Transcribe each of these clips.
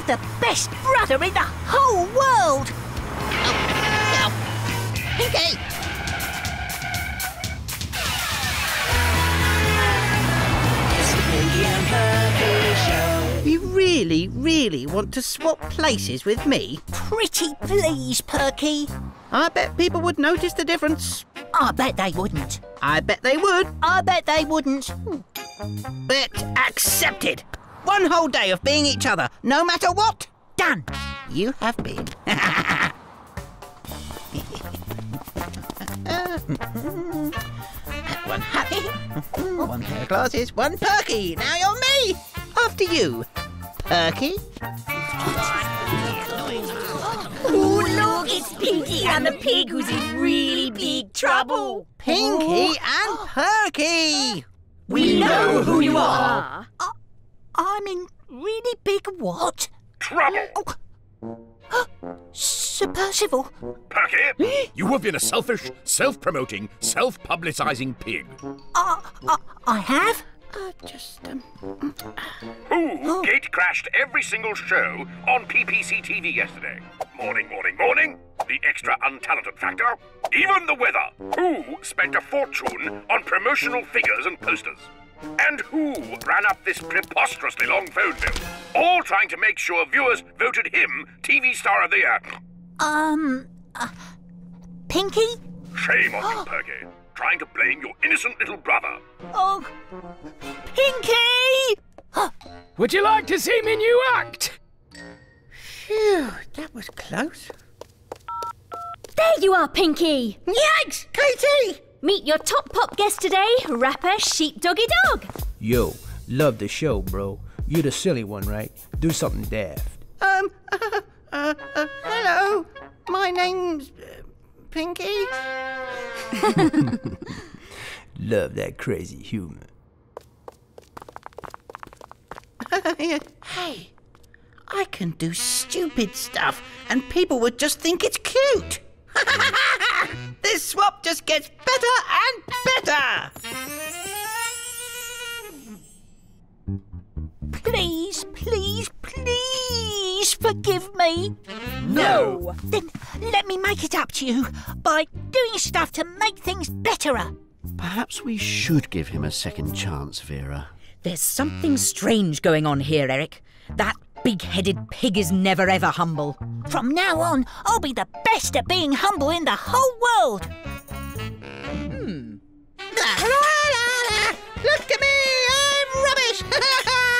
You're the best brother in the whole world! Pinky! You really, really want to swap places with me? Pretty please, Perky. I bet people would notice the difference. I bet they wouldn't. I bet they would. I bet they wouldn't. Bet accepted. One whole day of being each other, no matter what. Done. You have been. one happy, one pair of glasses, one perky. Now you're me. After you, perky. Oh, look, it's Pinky and the pig who's in really big trouble. Pinky and Perky. We know who you are. I, I'm in really big what? Trouble! Oh. Sir Percival. Perky, you have been a selfish, self-promoting, self-publicising pig. Uh, uh, I have? Uh, just, um... Who gate crashed every single show on PPC TV yesterday? Morning, morning, morning. The extra untalented factor. Even the weather. Who spent a fortune on promotional figures and posters? And who ran up this preposterously long phone bill? All trying to make sure viewers voted him TV Star of the Year. Um, uh, Pinky? Shame on you, Perky. Trying to blame your innocent little brother. Oh, Pinky! Would you like to see me new act? Phew, that was close. There you are, Pinky. Yikes, Katie! Meet your top pop guest today, rapper Sheepdoggy Dog. Yo, love the show, bro. You're the silly one, right? Do something daft. Um, uh, uh, uh, hello. My name's uh, Pinky. Love that crazy humor. hey, I can do stupid stuff and people would just think it's cute. this swap just gets better and better. Please, please, please forgive me. No. Then let me make it up to you by doing stuff to make things betterer. Perhaps we should give him a second chance, Vera. There's something strange going on here, Eric. That big headed pig is never ever humble. From now on, I'll be the best at being humble in the whole world. Hmm. Look at me, I'm rubbish.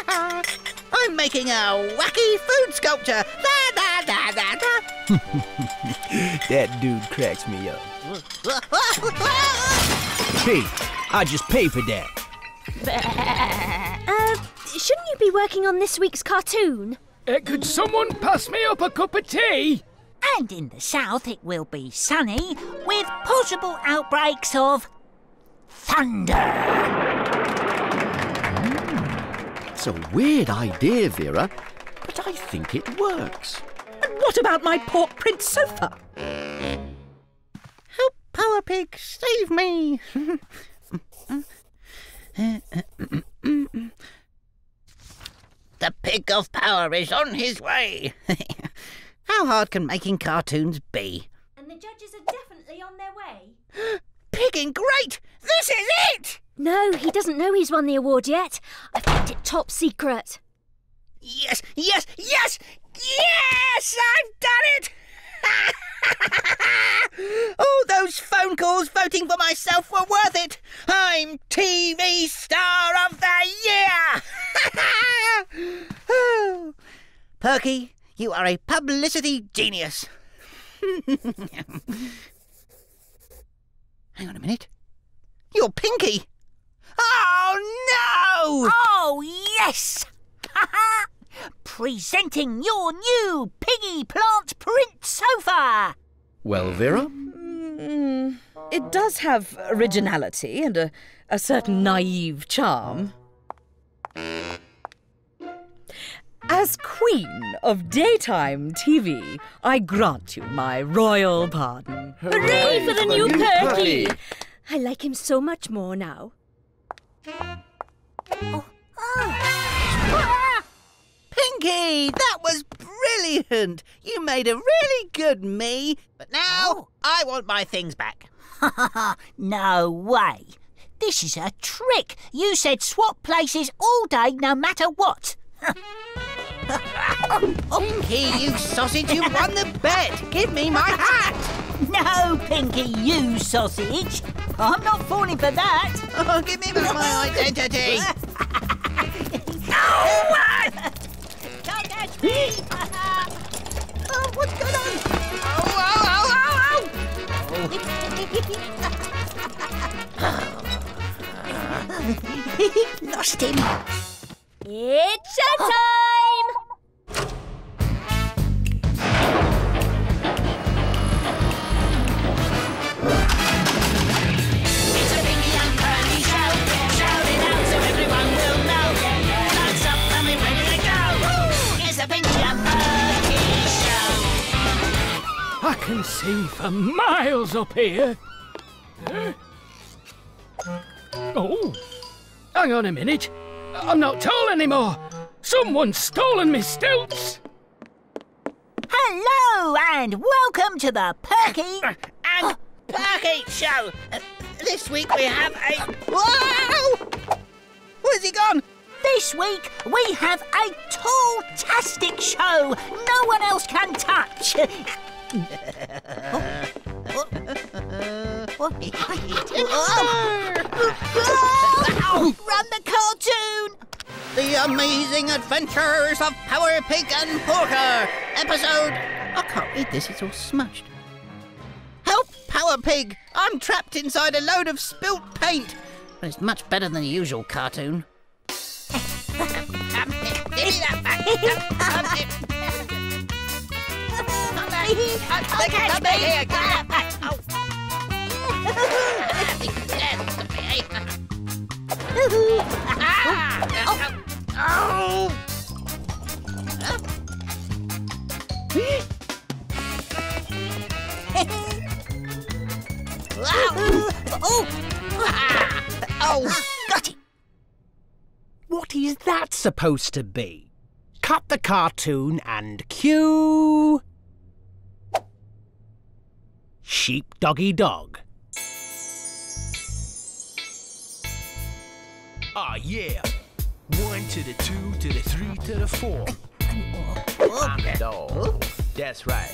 I'm making a wacky food sculpture. Da, da, da, da, da. that dude cracks me up. Hey, I just pay for that. Uh, shouldn't you be working on this week's cartoon? Uh, could someone pass me up a cup of tea? And in the south, it will be sunny with possible outbreaks of thunder. It's a weird idea, Vera, but I think it works. And what about my pork print sofa? Help, Power Pig, save me. the pig of power is on his way. How hard can making cartoons be? And the judges are definitely on their way. Pigging great! This is it! No, he doesn't know he's won the award yet. I've kept it top secret. Yes, yes, yes! Yes! I've done it! All those phone calls voting for myself were worth it! I'm TV Star of the Year! oh. Perky, you are a publicity genius. Hang on a minute. You're Pinky! Oh, no! Oh, yes! Presenting your new Piggy Plant Print Sofa! Well, Vera? Mm, it does have originality and a, a certain naive charm. As Queen of Daytime TV, I grant you my royal pardon. Hooray for the new Perky! I like him so much more now. Oh, oh. Pinky, that was brilliant. You made a really good me. But now Oh. I want my things back. no way. This is a trick. You said swap places all day, no matter what. Pinky, you sausage, you won the bet. Give me my hat. No, Pinky, you sausage. I'm not falling for that. Oh, give me back my identity. no! Can't catch me. oh, what's going on? Oh, oh, oh, oh, oh. Lost him. It's showtime! See for miles up here. Oh, hang on a minute. I'm not tall anymore. Someone's stolen me stilts. Hello and welcome to the Perky. And Perky Show. Uh, this week we have a. Wow! Where's he gone? This week we have a tall-tastic show no one else can touch. Ow! Run the cartoon! The Amazing Adventures of Power Pig and Porker, episode. I can't read this, it's all smudged. Help, Power Pig! I'm trapped inside a load of spilt paint. But it's much better than the usual cartoon. me that back. Oh. Ah! Oh! Oh, Oh! got it! What is that supposed to be? Cut the cartoon and cue. Sheep doggy dog. Ah, yeah. One to the two to the three to the four. I'm the dog. That's right.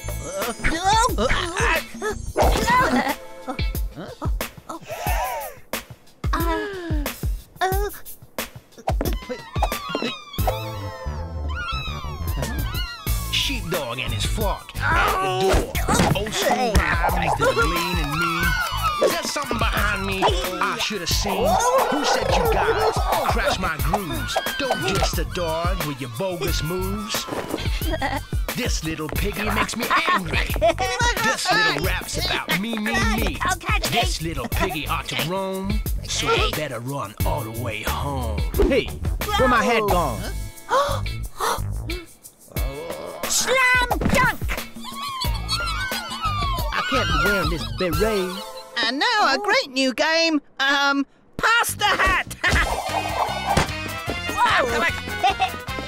Sheepdog and his flock at the door. Old school rhymes that are lean and mean. Is there something behind me I should have seen? Who said you guys crash my grooves? Don't diss the dog with your bogus moves. This little piggy makes me angry. This little rap's about me, me, me. I'll catch me. This little piggy ought to roam, so you better run all the way home. Hey, where my hat gone? can't be wearing this beret. And now a great new game. Um, pass the hat. Come back.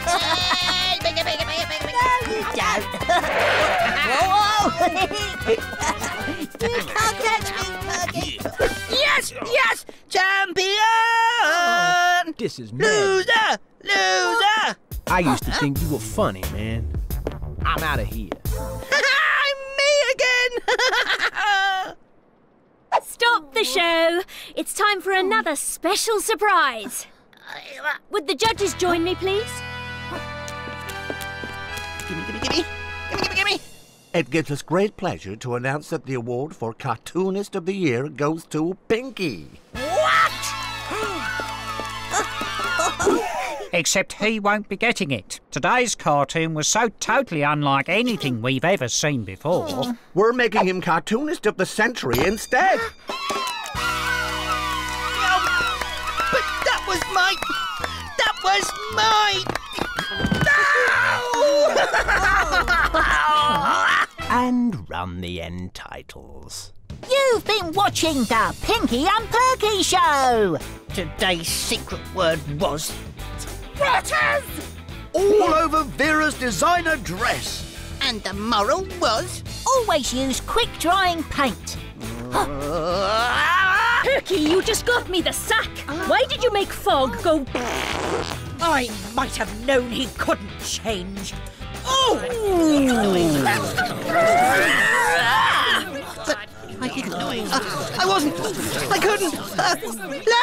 Hey, bigger, bigger, bigger, bigger, bigger. You don't. Whoa, whoa. you can't catch me, Perky. Yes, yes, champion. This is mad. Loser, loser. I used to think you were funny, man. I'm out of here. Stop the show! It's time for another special surprise. Would the judges join me, please? gimme, gimme, gimme, gimme, gimme, gimme. It gives us great pleasure to announce that the award for Cartoonist of the Year goes to Pinky. Except he won't be getting it. Today's cartoon was so totally unlike anything we've ever seen before. We're making him Cartoonist of the Century instead. But that was my. That was my. No! And run the end titles. You've been watching the Pinky and Perky Show. Today's secret word was. All over Vera's designer dress. And the moral was always use quick drying paint. Perky, you just got me the sack. Why did you make Fog go... I might have known he couldn't change. Oh! I didn't. Uh, I wasn't. I couldn't. Uh,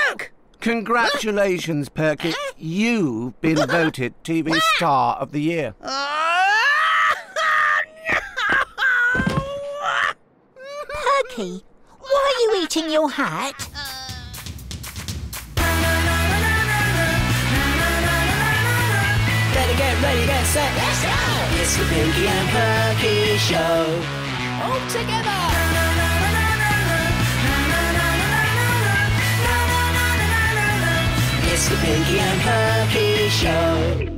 look! Congratulations, Perky. You've been voted TV Star of the Year. Perky, why are you eating your hat? Better get ready, get set. Let's go! It's the Pinky and Perky Show. All together! It's the Pinky and Perky Show.